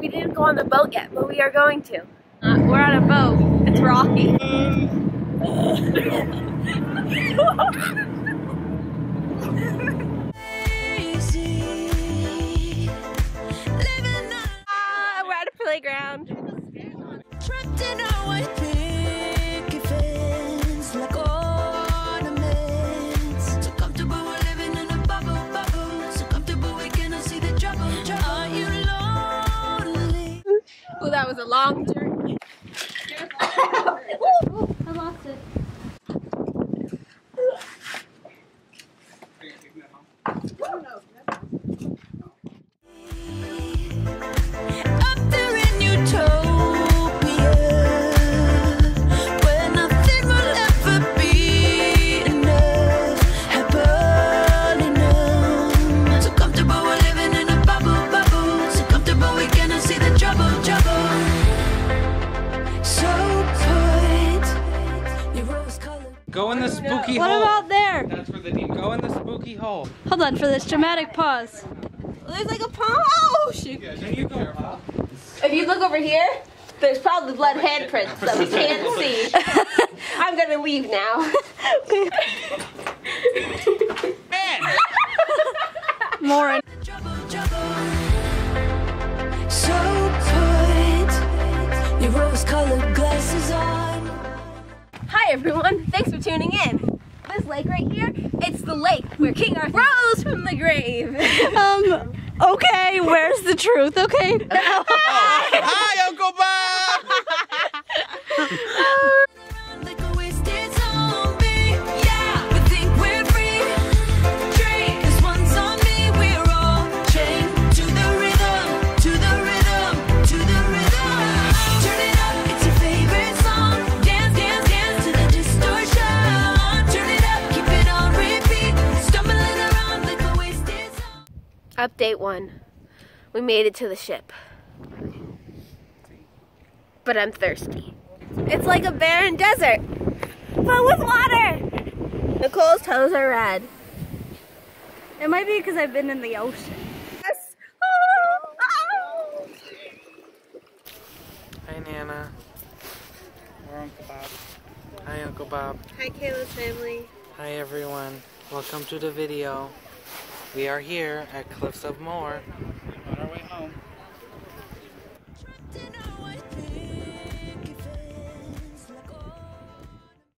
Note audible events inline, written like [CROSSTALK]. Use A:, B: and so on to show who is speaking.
A: We didn't go on the boat yet, but we are going to.
B: Uh, we're on a boat. It's rocky. Ah, [LAUGHS] we're at a playground. Oh, that was a long journey. [LAUGHS]
C: I lost it.
D: Up
E: Go in the spooky
C: What
E: hole.
C: about there?
E: That's where the deep. Go in the spooky hole.
C: Hold on for this dramatic pause.
B: There's like a pond. Oh, shoot.
E: There you go.
B: If you look over here, there's probably blood handprints that we can't [LAUGHS] see. [LAUGHS] I'm gonna leave now.
C: More.
D: Trouble, trouble. So put your rose-colored glasses on.
B: Hi everyone, thanks for tuning in. This lake right here, it's the lake where King Arthur rose from the grave.
C: Um. Okay. Where's the truth? Okay. [LAUGHS] [LAUGHS]
A: Update one. We made it to the ship. But I'm thirsty. It's like a barren desert, but with water. Nicole's toes are red.
C: It might be because I've been in the ocean.
A: Yes. [LAUGHS]
E: Hi, Nana. Or Uncle Bob. Hi, Uncle Bob.
A: Hi, Kayhla's family.
E: Hi, everyone. Welcome to the video. We are here at Cliffs of Moher. On our way home.